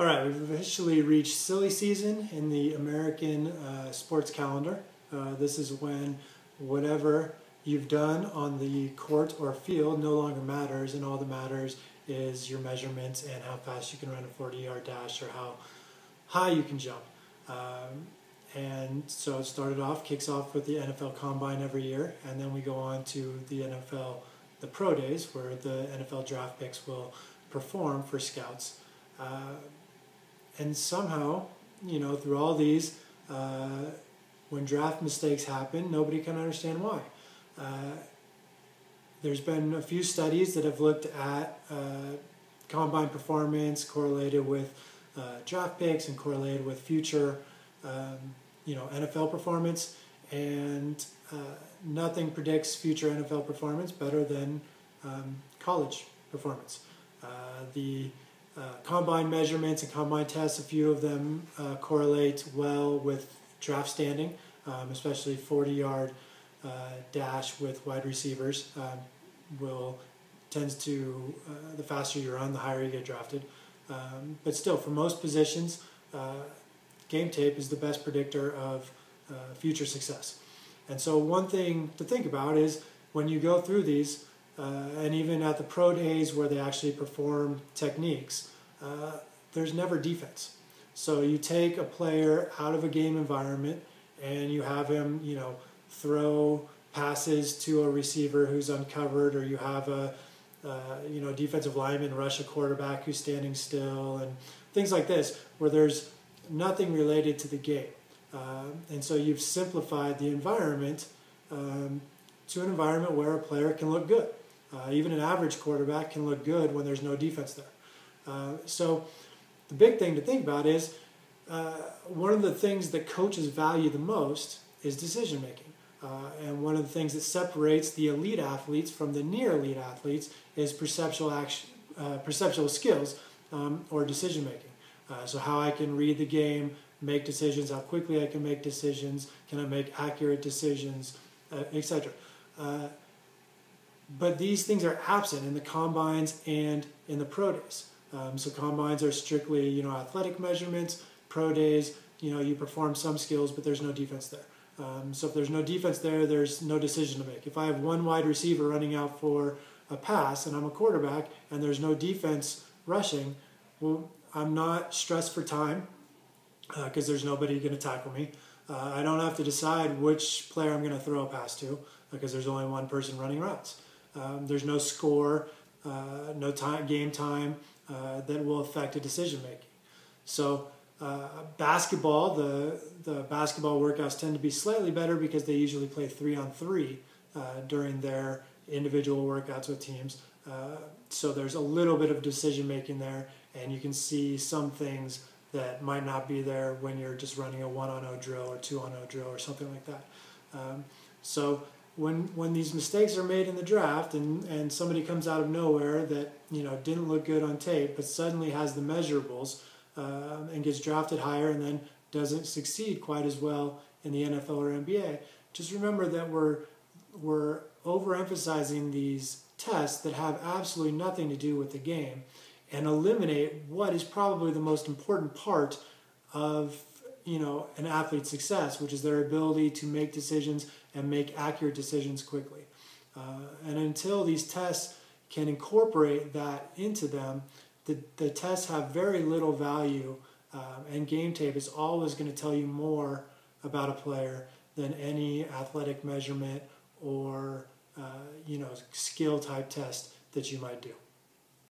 All right, we've officially reached silly season in the American uh, sports calendar. Uh, this is when whatever you've done on the court or field no longer matters, and all that matters is your measurements and how fast you can run a 40 yard dash or how high you can jump. Um, and so it started off, kicks off with the NFL Combine every year, and then we go on to the NFL, the Pro Days, where the NFL draft picks will perform for scouts. Uh, and somehow, you know, through all these, uh, when draft mistakes happen, nobody can understand why. Uh, there's been a few studies that have looked at uh, combine performance correlated with uh, draft picks and correlated with future, um, you know, NFL performance, and uh, nothing predicts future NFL performance better than um, college performance. Uh, the uh, combine measurements and combine tests, a few of them uh, correlate well with draft standing, um, especially 40 yard uh, dash with wide receivers um, will tends to uh, the faster you run, the higher you get drafted. Um, but still, for most positions, uh, game tape is the best predictor of future success. And so, one thing to think about is when you go through these, and even at the pro days where they actually perform techniques, uh, there's never defense. So you take a player out of a game environment and you have him, you know, throw passes to a receiver who's uncovered, or you have a, uh, you know, defensive lineman rush a quarterback who's standing still, and things like this, where there's nothing related to the game. Uh, and so you've simplified the environment um, to an environment where a player can look good. Uh, even an average quarterback can look good when there's no defense there. Uh, so the big thing to think about is uh, one of the things that coaches value the most is decision making. Uh, and one of the things that separates the elite athletes from the near elite athletes is perceptual action, uh, perceptual skills um, or decision making. Uh, so how I can read the game, make decisions, how quickly I can make decisions, can I make accurate decisions, etc but these things are absent in the combines and in the pro days. Um, so combines are strictly, you know, athletic measurements. Pro days, you know, you perform some skills, but there's no defense there. Um, so if there's no defense there, there's no decision to make. If I have one wide receiver running out for a pass and I'm a quarterback and there's no defense rushing, well, I'm not stressed for time because uh, there's nobody going to tackle me. Uh, I don't have to decide which player I'm going to throw a pass to because there's only one person running routes. Um, there's no score, uh, no time, game time uh, that will affect a decision making. So uh, basketball, the the basketball workouts tend to be slightly better because they usually play three on three uh, during their individual workouts with teams. Uh, so there's a little bit of decision making there, and you can see some things that might not be there when you're just running a one on zero drill or two on zero drill or something like that. Um, so when when these mistakes are made in the draft and, and somebody comes out of nowhere that you know didn't look good on tape but suddenly has the measurables uh, and gets drafted higher and then doesn't succeed quite as well in the NFL or NBA, just remember that we're we're overemphasizing these tests that have absolutely nothing to do with the game and eliminate what is probably the most important part of you know an athlete's success, which is their ability to make decisions and make accurate decisions quickly. Uh, and until these tests can incorporate that into them, the, the tests have very little value. Um, and game tape is always going to tell you more about a player than any athletic measurement or uh, you know skill type test that you might do.